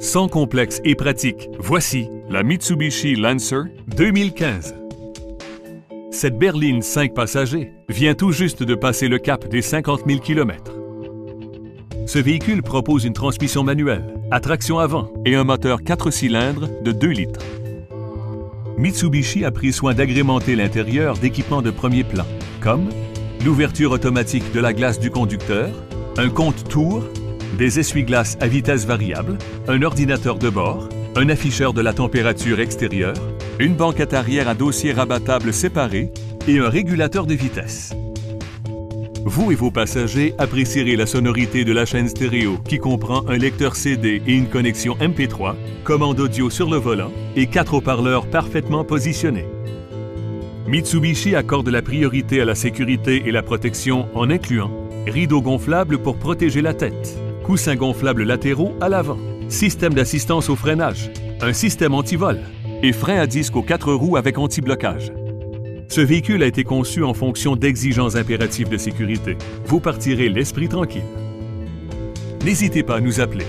Sans complexe et pratique, voici la Mitsubishi Lancer 2015. Cette berline 5 passagers vient tout juste de passer le cap des 50 000 km. Ce véhicule propose une transmission manuelle, à traction avant et un moteur 4 cylindres de 2 litres. Mitsubishi a pris soin d'agrémenter l'intérieur d'équipements de premier plan, comme l'ouverture automatique de la glace du conducteur, un compte-tour des essuie-glaces à vitesse variable, un ordinateur de bord, un afficheur de la température extérieure, une banquette arrière à dossier rabattable séparé et un régulateur de vitesse. Vous et vos passagers apprécierez la sonorité de la chaîne stéréo qui comprend un lecteur CD et une connexion MP3, commande audio sur le volant et quatre haut-parleurs parfaitement positionnés. Mitsubishi accorde la priorité à la sécurité et la protection en incluant rideaux gonflables pour protéger la tête, coussins gonflables latéraux à l'avant, système d'assistance au freinage, un système anti-vol et frein à disque aux quatre roues avec anti-blocage. Ce véhicule a été conçu en fonction d'exigences impératives de sécurité. Vous partirez l'esprit tranquille. N'hésitez pas à nous appeler